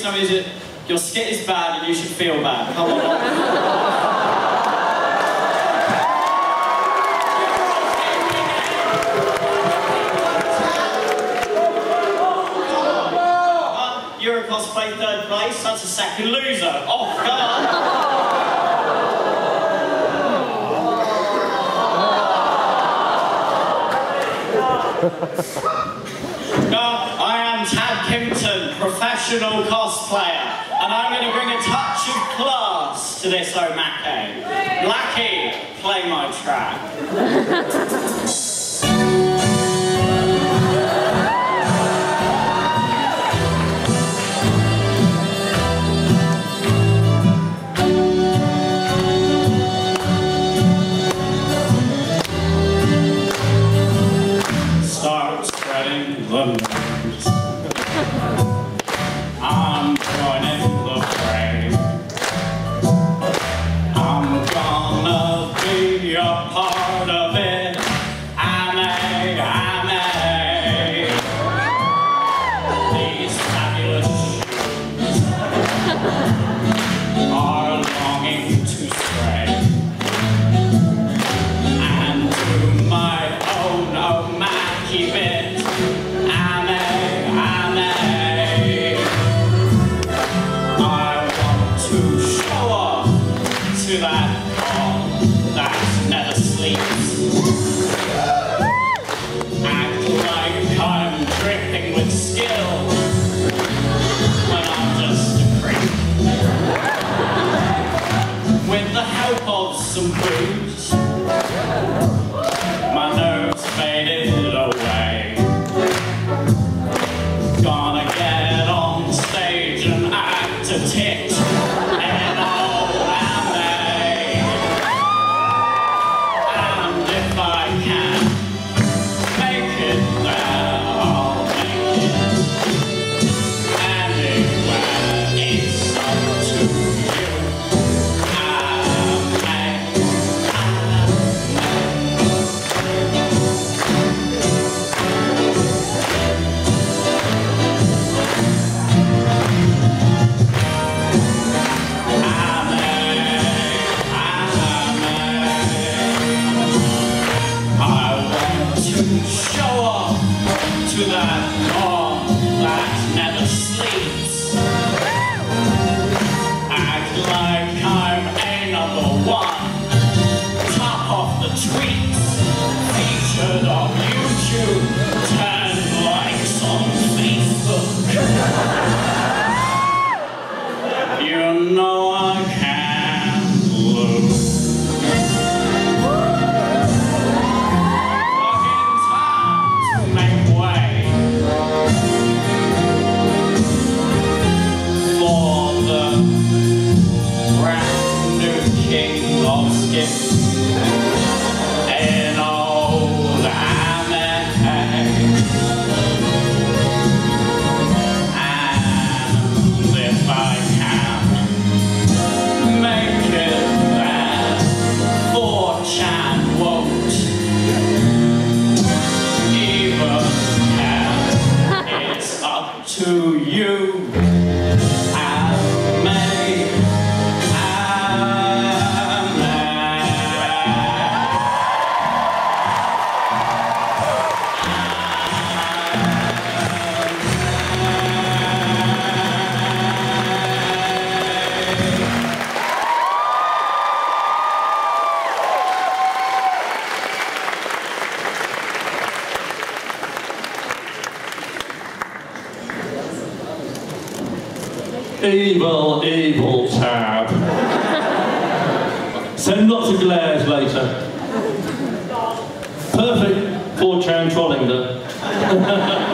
so is it, your skit is bad and you should feel bad. Come on. EuroCosplay third place, that's a second loser. Off oh, guard! Ha ha. Tab Kimpton, professional cosplayer, and I'm going to bring a touch of class to this omake. Blackie, play my track. to that. Evil, evil tab. Send lots of glares later. Perfect for Chan Trollinger.